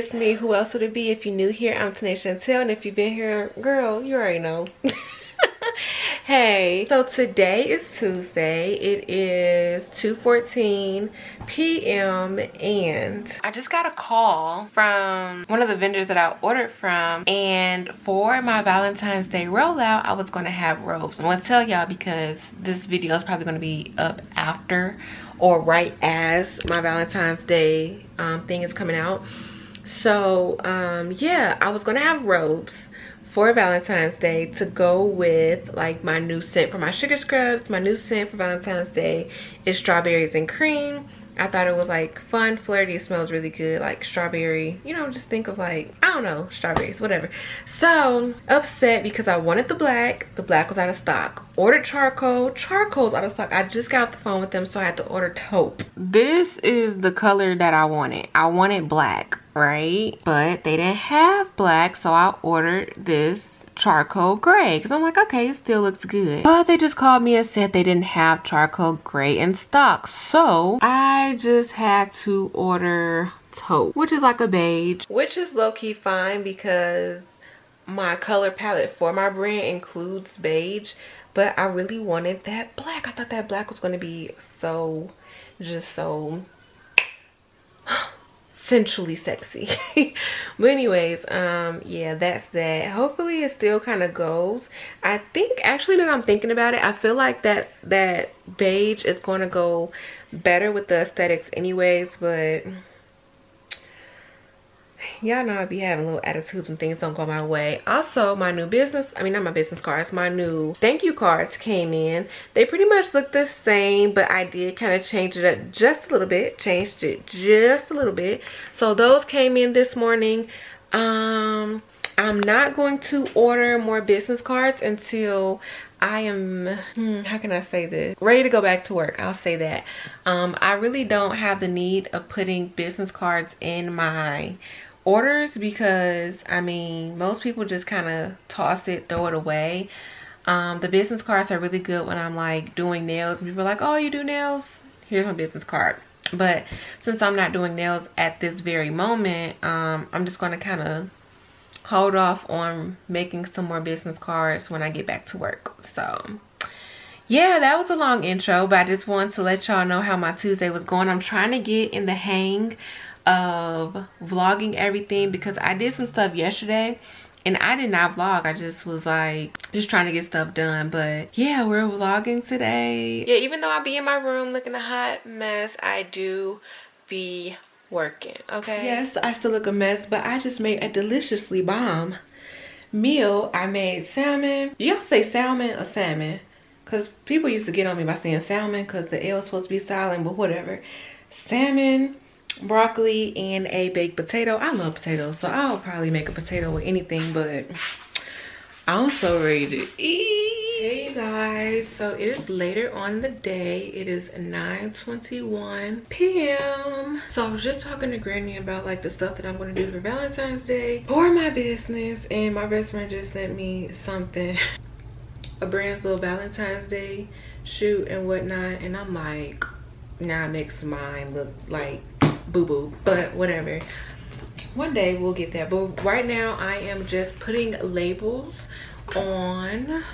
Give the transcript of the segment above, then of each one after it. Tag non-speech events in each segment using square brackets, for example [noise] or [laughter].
it's me. Who else would it be? If you're new here, I'm Tenae Chantelle. And if you've been here, girl, you already know. [laughs] hey so today is tuesday it is 2:14 p.m and i just got a call from one of the vendors that i ordered from and for my valentine's day rollout i was going to have robes i'm going to tell y'all because this video is probably going to be up after or right as my valentine's day um, thing is coming out so um yeah i was gonna have robes for Valentine's Day to go with like my new scent for my sugar scrubs. My new scent for Valentine's Day is strawberries and cream. I thought it was like fun, flirty, it smells really good, like strawberry, you know, just think of like, I don't know, strawberries, whatever. So, upset because I wanted the black, the black was out of stock. Ordered charcoal, charcoal's out of stock. I just got off the phone with them, so I had to order taupe. This is the color that I wanted. I wanted black, right? But they didn't have black, so I ordered this charcoal gray because I'm like, okay, it still looks good. But they just called me and said they didn't have charcoal gray in stock. So I just had to order taupe, which is like a beige. Which is low-key fine because my color palette for my brand includes beige. But I really wanted that black. I thought that black was going to be so, just so sensually sexy. [laughs] But anyways um yeah that's that. Hopefully it still kind of goes. I think actually that i'm thinking about it i feel like that that beige is going to go better with the aesthetics anyways but y'all know I be having little attitudes when things don't go my way. Also, my new business, I mean not my business cards, my new thank you cards came in. They pretty much look the same, but I did kind of change it up just a little bit. Changed it just a little bit. So those came in this morning. Um, I'm not going to order more business cards until I am, hmm, how can I say this? Ready to go back to work, I'll say that. Um, I really don't have the need of putting business cards in my orders because I mean most people just kind of toss it throw it away. Um, the business cards are really good when I'm like doing nails. And people are like oh you do nails? Here's my business card. But since I'm not doing nails at this very moment um, I'm just going to kind of hold off on making some more business cards when I get back to work. So yeah that was a long intro but I just wanted to let y'all know how my Tuesday was going. I'm trying to get in the hang of vlogging everything because I did some stuff yesterday and I did not vlog. I just was like, just trying to get stuff done. But yeah, we're vlogging today. Yeah, even though I be in my room looking a hot mess, I do be working, okay? Yes, I still look a mess, but I just made a deliciously bomb meal. I made salmon. Y'all say salmon or salmon? Because people used to get on me by saying salmon because the L is supposed to be silent, but whatever. Salmon, broccoli and a baked potato. I love potatoes so i'll probably make a potato with anything but i'm so ready to eat. Hey guys. So it is later on the day. It is 9 21 p.m so i was just talking to granny about like the stuff that i'm going to do for valentine's day for my business and my best friend just sent me something. [laughs] A brand little valentine's day shoot and whatnot and i'm like now it makes mine look like boo-boo but whatever. One day we'll get that but right now i am just putting labels on.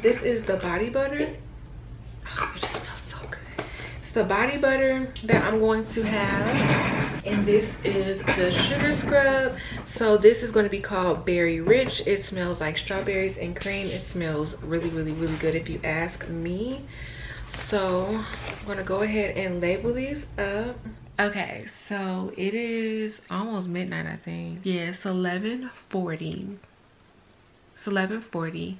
This is the body butter. Oh, it just smells so good. It's the body butter that i'm going to have and this is the sugar scrub. So this is going to be called berry rich. It smells like strawberries and cream. It smells really really really good if you ask me so i'm gonna go ahead and label these up okay so it is almost midnight i think yeah it's 11:40. it's 11:40.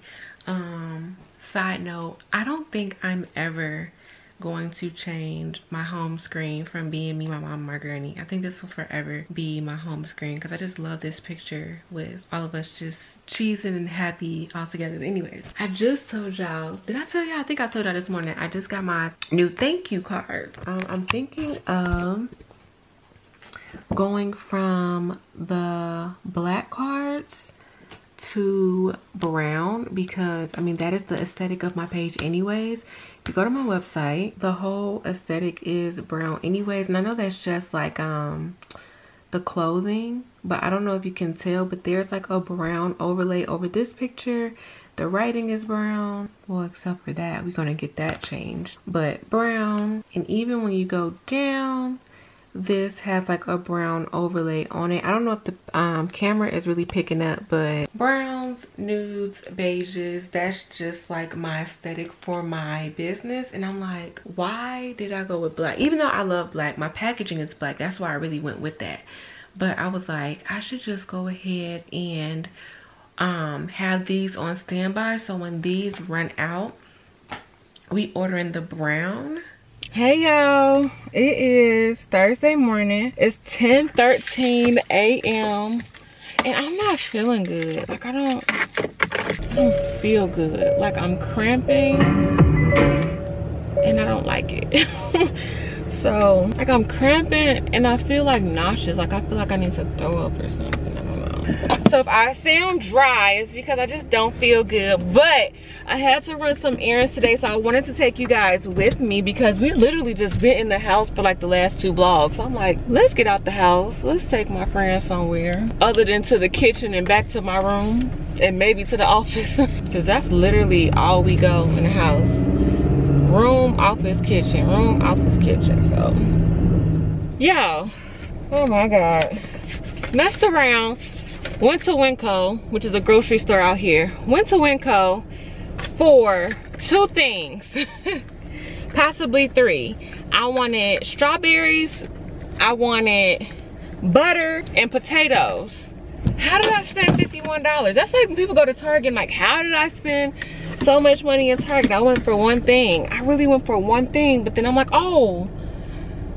um side note i don't think i'm ever going to change my home screen from being me, my mom, my granny. I think this will forever be my home screen because I just love this picture with all of us just cheesing and happy all together. But anyways, I just told y'all, did I tell y'all? I think I told y'all this morning, I just got my new thank you card. Um, I'm thinking of going from the black cards to brown because I mean that is the aesthetic of my page anyways. If you go to my website the whole aesthetic is brown anyways. And i know that's just like um the clothing but i don't know if you can tell but there's like a brown overlay over this picture. The writing is brown. Well except for that we're gonna get that changed. But brown and even when you go down this has like a brown overlay on it. I don't know if the um, camera is really picking up but browns nudes beiges that's just like my aesthetic for my business. And i'm like why did i go with black? Even though i love black my packaging is black. That's why i really went with that. But i was like i should just go ahead and um, have these on standby. So when these run out we order in the brown hey y'all. It is thursday morning. It's 10 13 a.m and i'm not feeling good. Like i don't, I don't feel good. Like i'm cramping and i don't like it. [laughs] So like i'm cramping and i feel like nauseous. Like i feel like i need to throw up or something so if I sound dry, it's because I just don't feel good. But I had to run some errands today, so I wanted to take you guys with me because we literally just been in the house for like the last two vlogs. So I'm like, let's get out the house. Let's take my friends somewhere other than to the kitchen and back to my room and maybe to the [laughs] office because that's literally all we go in the house. Room, office, kitchen, room, office, kitchen. So, y'all, oh my God. Messed around went to WinCo, which is a grocery store out here. Went to WinCo for two things, [laughs] possibly three. I wanted strawberries, I wanted butter and potatoes. How did I spend $51? That's like when people go to Target like, how did I spend so much money in Target? I went for one thing. I really went for one thing, but then I'm like, oh,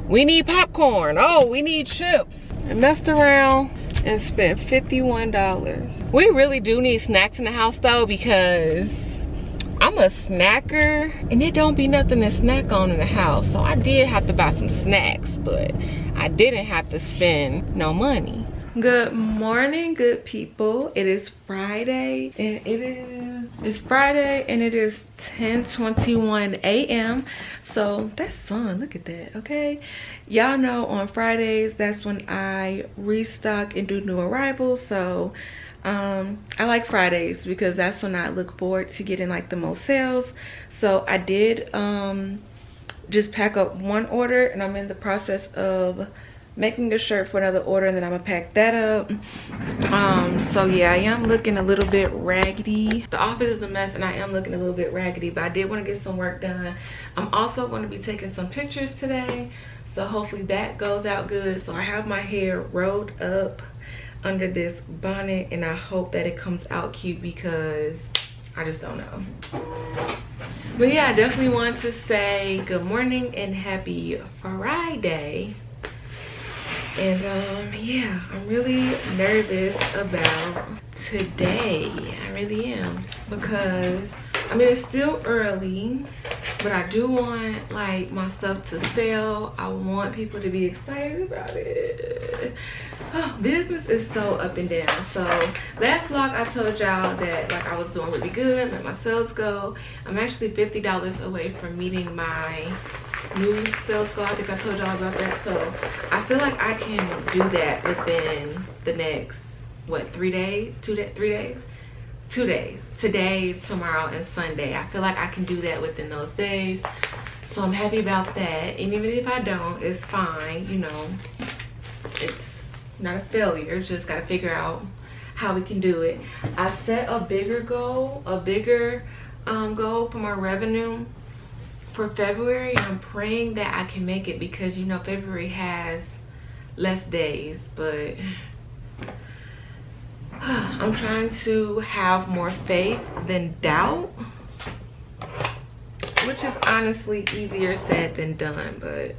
we need popcorn. Oh, we need chips. I messed around and spent $51. We really do need snacks in the house though because I'm a snacker and it don't be nothing to snack on in the house. So I did have to buy some snacks, but I didn't have to spend no money. Good morning, good people. It is Friday and it is it's Friday and it is 10:21 a.m. So that's sun. Look at that, okay? Y'all know on Fridays that's when I restock and do new arrivals. So um I like Fridays because that's when I look forward to getting like the most sales. So I did um just pack up one order and I'm in the process of making a shirt for another order and then i'm gonna pack that up. Um so yeah i am looking a little bit raggedy. The office is a mess and i am looking a little bit raggedy but i did want to get some work done. I'm also going to be taking some pictures today so hopefully that goes out good. So i have my hair rolled up under this bonnet and i hope that it comes out cute because i just don't know. But yeah i definitely want to say good morning and happy friday and um yeah i'm really nervous about today. I really am. Because i mean it's still early but i do want like my stuff to sell. I want people to be excited about it [gasps] business is so up and down so last vlog i told y'all that like i was doing really good let my sales go i'm actually 50 dollars away from meeting my new sales goal. I think I told y'all about that. So I feel like I can do that within the next, what, three days? Two days? Three days? Two days. Today, tomorrow, and Sunday. I feel like I can do that within those days. So I'm happy about that. And even if I don't, it's fine. You know, it's not a failure. Just got to figure out how we can do it. I set a bigger goal, a bigger um, goal for my revenue for February. I'm praying that I can make it because you know February has less days, but [sighs] I'm trying to have more faith than doubt, which is honestly easier said than done, but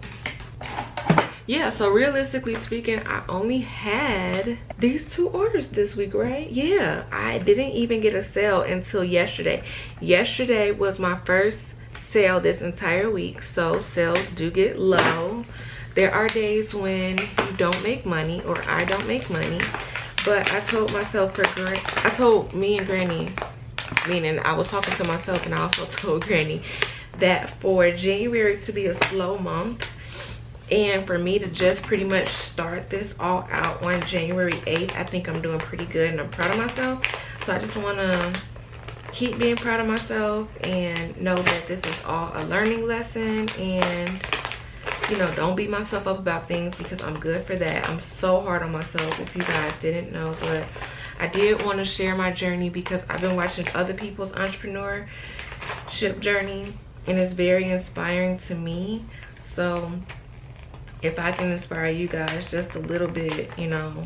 yeah so realistically speaking i only had these two orders this week right? Yeah i didn't even get a sale until yesterday. Yesterday was my first sale this entire week so sales do get low. There are days when you don't make money or i don't make money but i told myself for i told me and granny meaning i was talking to myself and i also [laughs] told granny that for january to be a slow month and for me to just pretty much start this all out on january 8th i think i'm doing pretty good and i'm proud of myself. So i just want to keep being proud of myself and know that this is all a learning lesson and you know don't beat myself up about things because i'm good for that. I'm so hard on myself if you guys didn't know but i did want to share my journey because i've been watching other people's entrepreneurship journey and it's very inspiring to me. So if I can inspire you guys just a little bit, you know,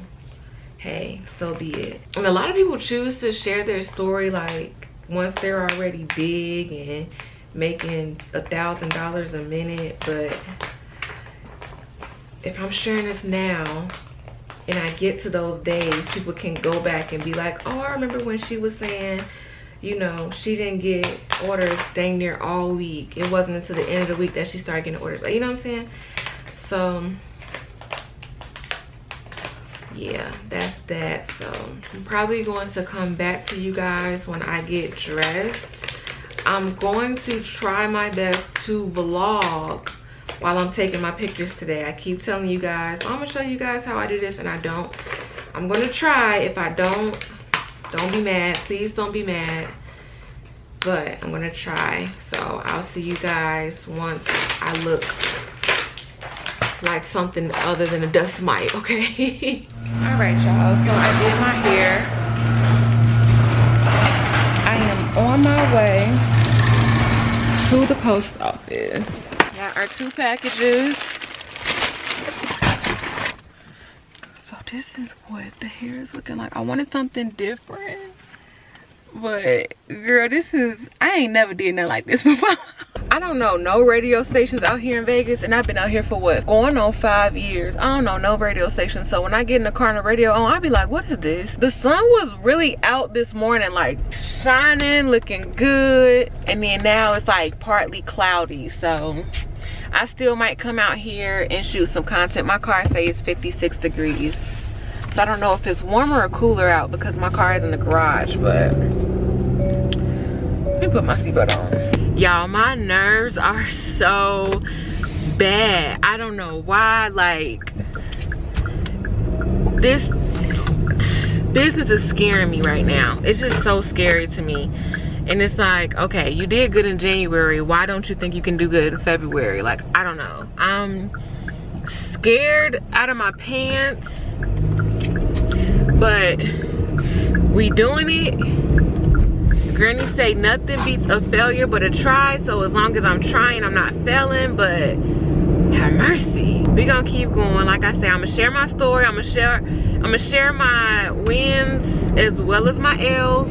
hey, so be it. And a lot of people choose to share their story like once they're already big and making a thousand dollars a minute, but if I'm sharing this now and I get to those days, people can go back and be like, oh, I remember when she was saying, you know, she didn't get orders dang near all week. It wasn't until the end of the week that she started getting orders. Like, you know what I'm saying? So yeah that's that. So i'm probably going to come back to you guys when i get dressed. I'm going to try my best to vlog while i'm taking my pictures today. I keep telling you guys oh, i'm gonna show you guys how i do this and i don't. I'm gonna try. If i don't don't be mad. Please don't be mad. But i'm gonna try. So i'll see you guys once i look like something other than a dust mite, okay? [laughs] All right, y'all, so I did my hair. I am on my way to the post office. Got our two packages. So this is what the hair is looking like. I wanted something different. But girl, this is, I ain't never did nothing like this [laughs] before. I don't know no radio stations out here in Vegas and I've been out here for what? Going on five years. I don't know no radio stations. So when I get in the car and the radio on, I'll be like, what is this? The sun was really out this morning, like shining, looking good. And then now it's like partly cloudy. So I still might come out here and shoot some content. My car says 56 degrees. So I don't know if it's warmer or cooler out because my car is in the garage, but let me put my seatbelt on y'all my nerves are so bad. I don't know why like this business is scaring me right now. It's just so scary to me. And it's like okay you did good in january. Why don't you think you can do good in february? Like i don't know. I'm scared out of my pants but we doing it Granny say nothing beats a failure but a try. So as long as I'm trying, I'm not failing, but have mercy. We gonna keep going. Like I say, I'm gonna share my story. I'm gonna share, I'm gonna share my wins as well as my L's.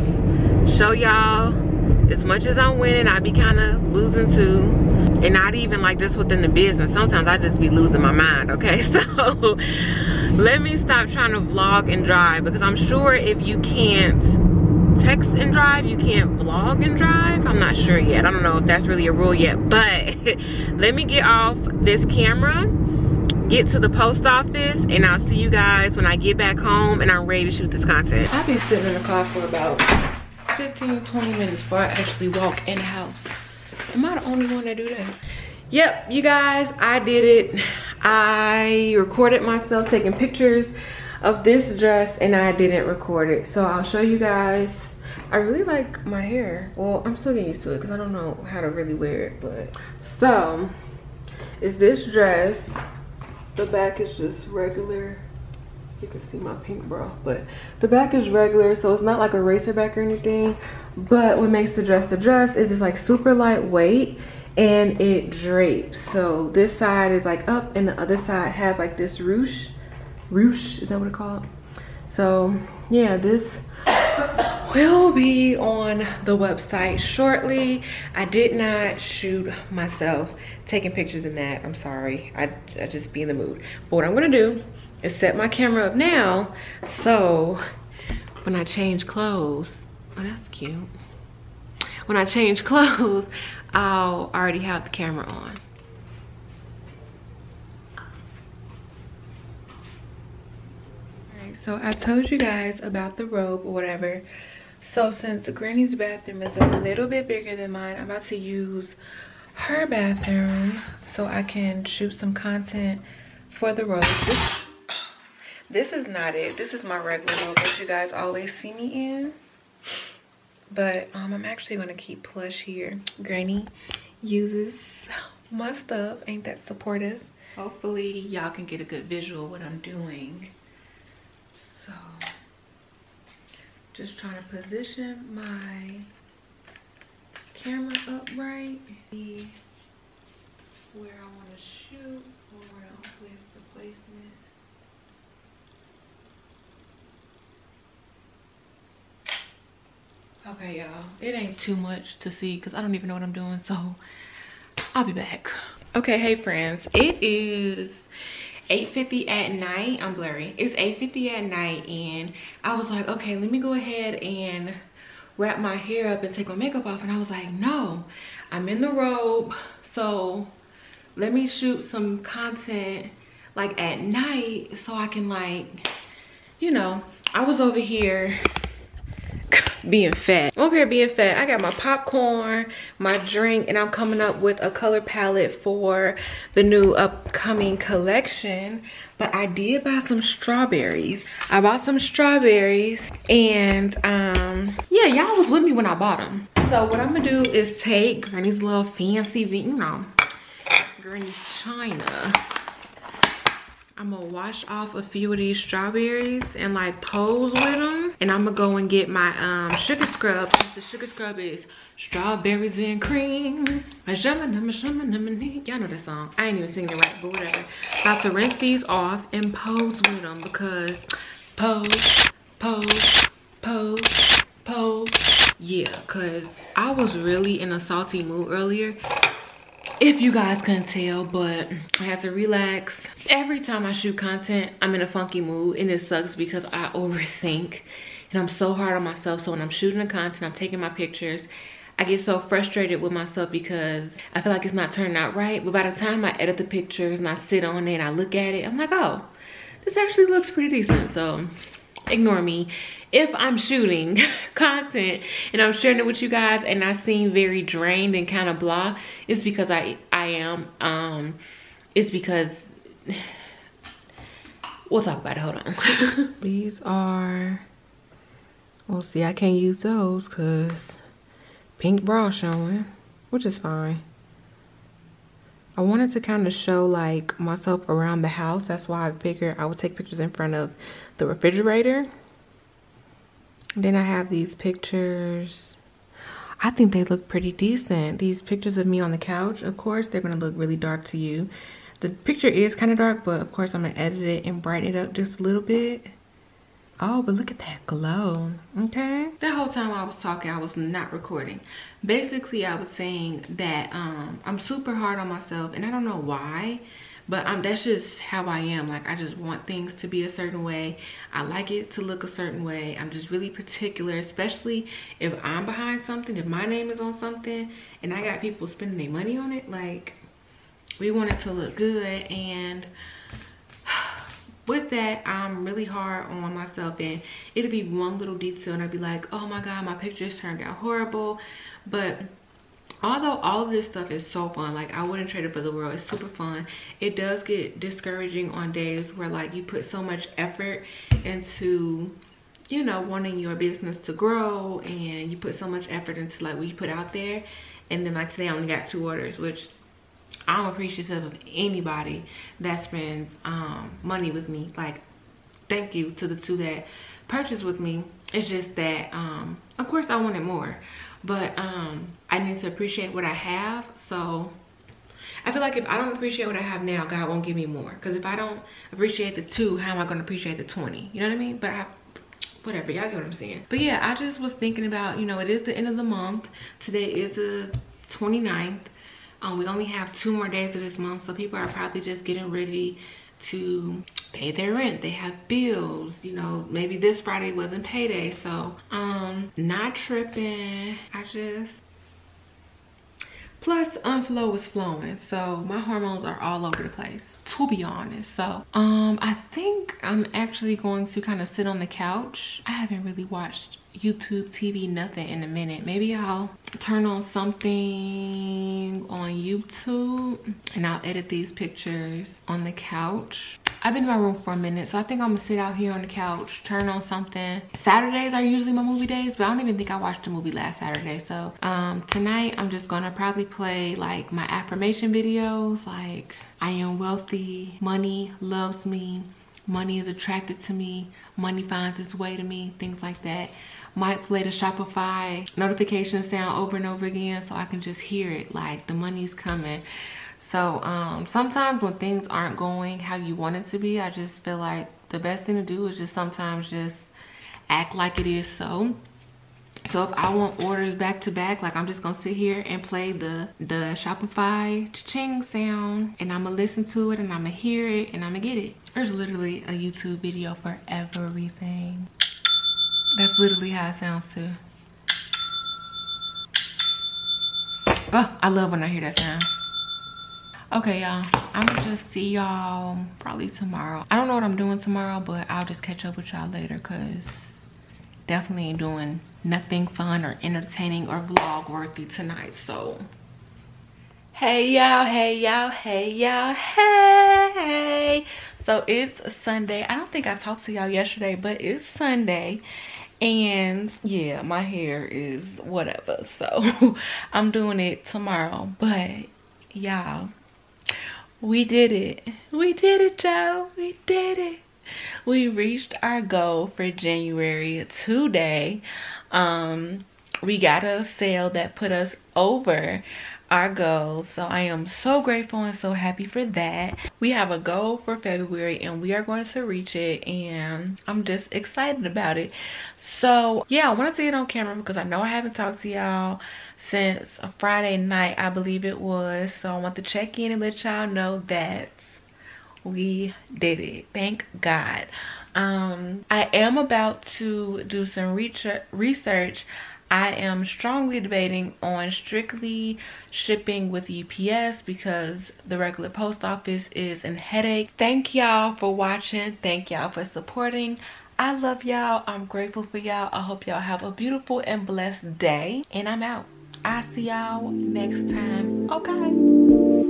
Show y'all as much as I'm winning, I be kind of losing too. And not even like just within the business. Sometimes I just be losing my mind, okay? [laughs] So let me stop trying to vlog and drive because I'm sure if you can't text and drive. You can't vlog and drive. I'm not sure yet. I don't know if that's really a rule yet but [laughs] let me get off this camera get to the post office and i'll see you guys when i get back home and i'm ready to shoot this content. I've been sitting in the car for about 15 20 minutes before i actually walk in the house. Am i the only one that do that? Yep you guys i did it. I recorded myself taking pictures of this dress and I didn't record it. So I'll show you guys. I really like my hair. Well, I'm still getting used to it because I don't know how to really wear it. But so is this dress. The back is just regular. You can see my pink bra, but the back is regular, so it's not like a racer back or anything. But what makes the dress the dress is it's like super lightweight and it drapes. So this side is like up and the other side has like this ruche ruche is that what it's called so yeah this will be on the website shortly. I did not shoot myself. Taking pictures in that i'm sorry. I, I just be in the mood. But what i'm gonna do is set my camera up now so when i change clothes oh that's cute. When i change [laughs] clothes i'll already have the camera on so i told you guys about the robe or whatever so since granny's bathroom is a little bit bigger than mine i'm about to use her bathroom so I can shoot some content for the robe This, this is not it. This is my regular robe that you guys always see me in. But um, I'm actually going to keep plush here. Granny uses my stuff. Ain't that supportive? Hopefully y'all can get a good visual of what I'm doing. So just trying to position my camera upright. See where I want to shoot or with the placement. Okay, y'all. It ain't too much to see because I don't even know what I'm doing. So I'll be back. Okay, hey friends. It is 8.50 at night. I'm blurry. It's 8.50 at night and I was like, okay, let me go ahead and wrap my hair up and take my makeup off. And I was like, no, I'm in the robe. So let me shoot some content like at night so I can like, you know, I was over here being fat. Over here being fat. I got my popcorn, my drink, and I'm coming up with a color palette for the new upcoming collection. But I did buy some strawberries. I bought some strawberries and um yeah, y'all was with me when I bought them. So what I'm gonna do is take Granny's little fancy, you know, Granny's China I'm gonna wash off a few of these strawberries and like pose with them. And I'm gonna go and get my um, sugar scrub. The sugar scrub is strawberries and cream. Y'all know that song. I ain't even singing it right, but whatever. About to rinse these off and pose with them because pose, pose, pose, pose. Yeah, cause I was really in a salty mood earlier if you guys couldn't tell but i had to relax. Every time i shoot content i'm in a funky mood and it sucks because i [laughs] overthink. And i'm so hard on myself so when i'm shooting the content i'm taking my pictures i get so frustrated with myself because i feel like it's not turning out right. But by the time i edit the pictures and i sit on it and i look at it i'm like oh this actually looks pretty decent so ignore me if I'm shooting [laughs] content and I'm sharing it with you guys and I seem very drained and kind of blah, it's because I, I am. Um, it's because, [sighs] we'll talk about it, hold on. [laughs] These are, we'll see, I can't use those because pink bra showing, which is fine. I wanted to kind of show like myself around the house. That's why I figured I would take pictures in front of the refrigerator then I have these pictures. I think they look pretty decent. These pictures of me on the couch, of course, they're gonna look really dark to you. The picture is kind of dark, but of course I'm gonna edit it and brighten it up just a little bit. Oh, but look at that glow, okay? That whole time I was talking, I was not recording. Basically, I was saying that um, I'm super hard on myself and I don't know why but um that's just how i am like i just want things to be a certain way i like it to look a certain way i'm just really particular especially if i'm behind something if my name is on something and i got people spending their money on it like we want it to look good and with that i'm really hard on myself and it'll be one little detail and i'd be like oh my god my pictures turned out horrible. But although all of this stuff is so fun like i wouldn't trade it for the world. It's super fun. It does get discouraging on days where like you put so much effort into you know wanting your business to grow and you put so much effort into like what you put out there and then like today i only got two orders which i'm appreciative of anybody that spends um, money with me. Like thank you to the two that purchased with me. It's just that um, of course i wanted more but um i need to appreciate what i have. So i feel like if i don't appreciate what i have now god won't give me more. Because if i don't appreciate the two how am i going to appreciate the 20 you know what i mean? But i whatever y'all get what i'm saying. But yeah i just was thinking about you know it is the end of the month. Today is the 29th um we only have two more days of this month so people are probably just getting ready to pay their rent. They have bills you know maybe this friday wasn't payday so um not tripping. I just plus Aunt Flo was flowing so my hormones are all over the place to be honest. So um i think i'm actually going to kind of sit on the couch. I haven't really watched youtube tv nothing in a minute. Maybe i'll turn on something on youtube and i'll edit these pictures on the couch I've been in my room for a minute, so I think I'm gonna sit out here on the couch, turn on something. Saturdays are usually my movie days, but I don't even think I watched a movie last Saturday. So um, tonight I'm just gonna probably play like my affirmation videos, like I am wealthy, money loves me, money is attracted to me, money finds its way to me, things like that might play the Shopify notification sound over and over again so I can just hear it like the money's coming so um, sometimes when things aren't going how you want it to be i just feel like the best thing to do is just sometimes just act like it is so. So if i want orders back to back like i'm just gonna sit here and play the the shopify ching sound and i'm gonna listen to it and i'm gonna hear it and i'm gonna get it. There's literally a youtube video for everything. That's literally how it sounds too. Oh i love when i hear that sound okay y'all. I'm gonna just see y'all probably tomorrow. I don't know what i'm doing tomorrow but i'll just catch up with y'all later because definitely ain't doing nothing fun or entertaining or vlog worthy tonight so. Hey y'all. Hey y'all. Hey y'all. Hey. So it's sunday. I don't think i talked to y'all yesterday but it's sunday. And yeah my hair is whatever so [laughs] i'm doing it tomorrow. But y'all we did it. We did it joe we did it. We reached our goal for january today. Um we got a sale that put us over our goals so i am so grateful and so happy for that we have a goal for february and we are going to reach it and i'm just excited about it so yeah i wanted to get on camera because i know i haven't talked to y'all since Friday night, I believe it was. So I want to check in and let y'all know that we did it. Thank God. Um, I am about to do some research. I am strongly debating on strictly shipping with UPS because the regular post office is an headache. Thank y'all for watching. Thank y'all for supporting. I love y'all. I'm grateful for y'all. I hope y'all have a beautiful and blessed day. And I'm out. I'll see y'all next time. Okay.